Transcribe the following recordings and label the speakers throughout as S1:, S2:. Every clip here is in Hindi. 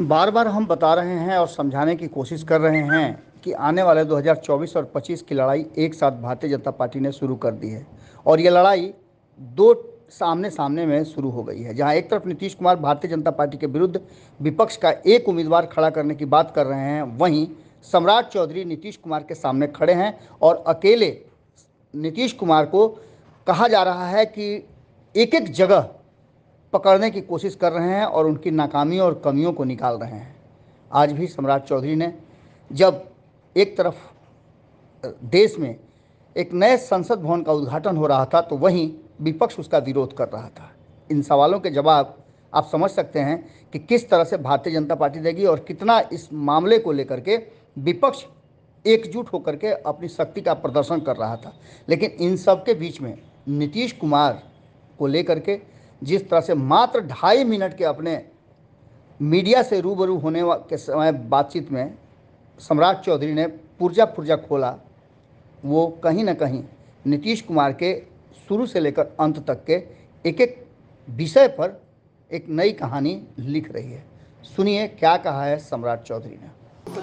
S1: बार बार हम बता रहे हैं और समझाने की कोशिश कर रहे हैं कि आने वाले 2024 और 25 की लड़ाई एक साथ भारतीय जनता पार्टी ने शुरू कर दी है। और ये लड़ाई दो सामने सामने में शुरू हो गई है, जहाँ एक तरफ़ नीतीश कुमार भारतीय जनता पार्टी के विरुद्ध विपक्ष का एक उम्मीदवार खड़ा करने की बात कर रहे हैं, वहीं सम्राट चौधरी नीतीश कुमार के सामने खड़े हैं और अकेले नीतीश कुमार को कहा जा रहा है कि एक एक जगह पकड़ने की कोशिश कर रहे हैं और उनकी नाकामी और कमियों को निकाल रहे हैं। आज भी सम्राट चौधरी ने जब एक तरफ़ देश में एक नए संसद भवन का उद्घाटन हो रहा था तो वहीं विपक्ष उसका विरोध कर रहा था। इन सवालों के जवाब आप समझ सकते हैं कि किस तरह से भारतीय जनता पार्टी देगी और कितना इस मामले को लेकर के विपक्ष एकजुट होकर के अपनी शक्ति का प्रदर्शन कर रहा था। लेकिन इन सब के बीच में नीतीश कुमार को लेकर के जिस तरह से मात्र ढाई मिनट के अपने मीडिया से रूबरू होने के समय बातचीत में सम्राट चौधरी ने पुर्जा पुर्जा खोला, वो कहीं ना कहीं नीतीश कुमार के शुरू से लेकर अंत तक के एक एक विषय पर एक नई कहानी लिख रही है। सुनिए, क्या कहा है सम्राट चौधरी ने?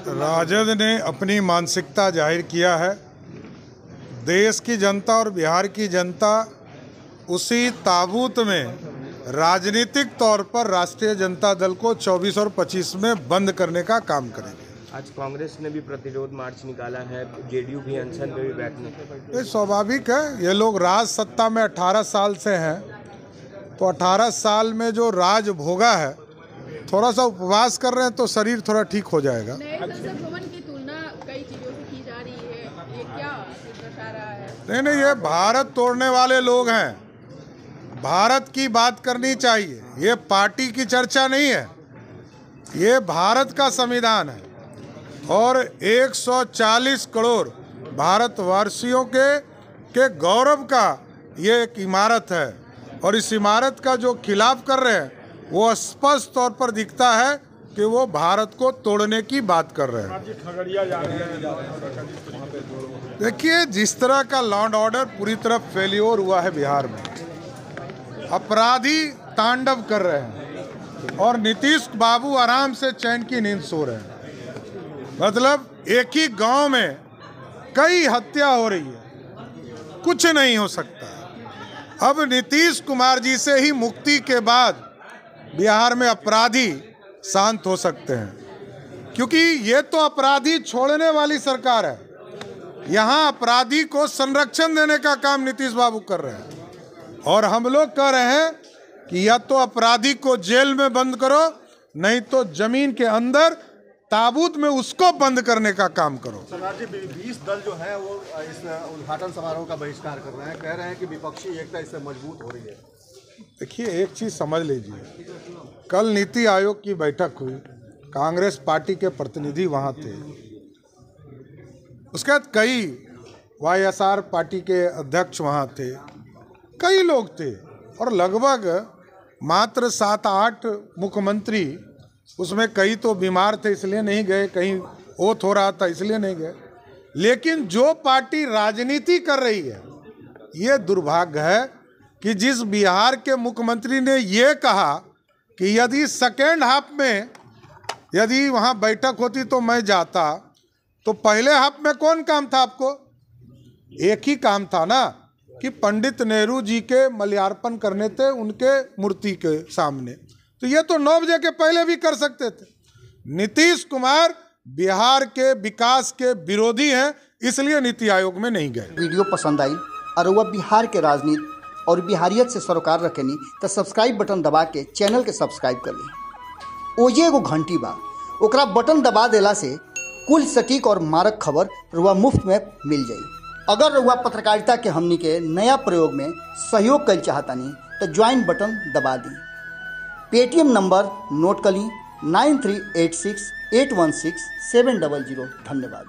S2: राजद ने अपनी मानसिकता ज़ाहिर किया है। देश की जनता और बिहार की जनता उसी ताबूत में राजनीतिक तौर पर राष्ट्रीय जनता दल को 24 और 25 में बंद करने का काम करेंगे।
S3: आज कांग्रेस ने भी प्रतिरोध मार्च निकाला है जेडीयू भी अनशन में भी बैठने
S2: ये स्वाभाविक है ये लोग राज सत्ता में 18 साल से हैं। तो 18 साल में जो राज भोगा है थोड़ा सा उपवास कर रहे हैं तो शरीर थोड़ा ठीक हो जाएगा।
S4: नए संसद भवन की तुलना कई चीज़ों से की जा रही है ये क्या दर्शा रहा है?
S2: नहीं नहीं ये भारत तोड़ने वाले लोग हैं। भारत की बात करनी चाहिए। ये पार्टी की चर्चा नहीं है। ये भारत का संविधान है। और 140 करोड़ भारतवासियों के के गौरव का ये एक इमारत है। और इस इमारत का जो खिलाफ कर रहे हैं, वो स्पष्ट तौर पर दिखता है कि वो भारत को तोड़ने की बात कर रहे हैं। देखिए, जिस तरह का लॉन्ड ऑर्डर पूरी तरह फेल्योर हुआ है बिहार में। अपराधी तांडव कर रहे हैं और नीतीश बाबू आराम से चैन की नींद सो रहे हैं। मतलब एक ही गाँव में कई हत्या हो रही है। कुछ नहीं हो सकता। अब नीतीश कुमार जी से ही मुक्ति के बाद बिहार में अपराधी शांत हो सकते हैं। क्योंकि ये तो अपराधी छोड़ने वाली सरकार है। यहाँ अपराधी को संरक्षण देने का काम नीतीश बाबू कर रहे हैं। और हम लोग कह रहे हैं कि या तो अपराधी को जेल में बंद करो नहीं तो ज़मीन के अंदर ताबूत में उसको बंद करने का काम करो।
S5: जी बीस दल जो है वो इस उद्घाटन समारोह का बहिष्कार कर रहे हैं। कह रहे हैं कि विपक्षी एकता इससे मज़बूत हो रही है।
S2: देखिए एक चीज़ समझ लीजिए। कल नीति आयोग की बैठक हुई। कांग्रेस पार्टी के प्रतिनिधि वहाँ थे। उसके बाद कई वाईएसआर पार्टी के अध्यक्ष वहाँ थे। कई लोग थे और लगभग मात्र सात आठ मुख्यमंत्री, उसमें कई तो बीमार थे इसलिए नहीं गए, कहीं ओथ हो रहा था इसलिए नहीं गए। लेकिन जो पार्टी राजनीति कर रही है, ये दुर्भाग्य है कि जिस बिहार के मुख्यमंत्री ने ये कहा कि यदि सेकेंड हाफ़ में, यदि वहाँ बैठक होती तो मैं जाता तो पहले हाफ़ में कौन काम था आपको? एक ही काम था ना? कि पंडित नेहरू जी के मल्यार्पण करने थे उनके मूर्ति के सामने। तो ये तो नौ बजे के पहले भी कर सकते थे। नीतीश कुमार बिहार के विकास के विरोधी हैं, इसलिए नीति आयोग में नहीं गए।
S1: वीडियो पसंद आई और वह बिहार के राजनीति और बिहारियत से सरोकार रखेनी तो सब्सक्राइब बटन दबा के चैनल के सब्सक्राइब कर ली। ओजे एगो घंटी बा, ओकरा बटन दबा देला से कुल सटीक और मारक खबर रुआ मुफ़्त में मिल जाई। अगर रुआ पत्रकारिता के हमनी के नया प्रयोग में सहयोग कर चाहतनी तो ज्वाइन बटन दबा दी। पेटीएम नंबर नोट कर ली nine three eight six eight one six seven double zero धन्यवाद।